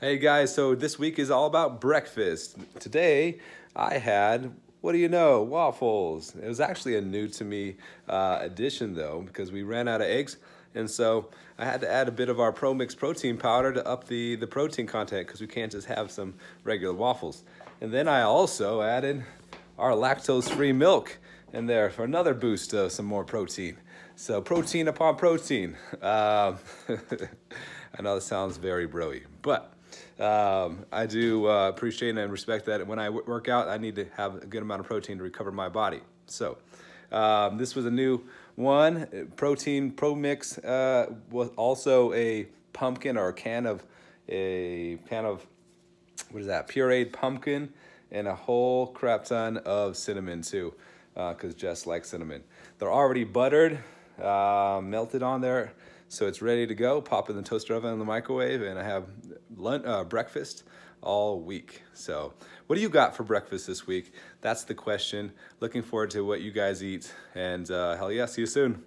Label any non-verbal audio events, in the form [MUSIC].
Hey guys, so this week is all about breakfast. Today I had, what do you know, waffles. It was actually a new to me uh, addition though, because we ran out of eggs. And so I had to add a bit of our Pro Mix protein powder to up the, the protein content because we can't just have some regular waffles. And then I also added our lactose-free milk in there for another boost of some more protein. So protein upon protein. Um, [LAUGHS] I know this sounds very broy, but um, I do uh, appreciate and respect that. When I work out, I need to have a good amount of protein to recover my body. So um, this was a new one. Protein Pro Mix uh, was also a pumpkin or a can of a can of what is that? Pureed pumpkin and a whole crap ton of cinnamon too, because uh, Jess likes cinnamon. They're already buttered, uh, melted on there. So it's ready to go. Pop in the toaster oven in the microwave, and I have lunch, uh, breakfast all week. So what do you got for breakfast this week? That's the question. Looking forward to what you guys eat. And uh, hell yeah, see you soon.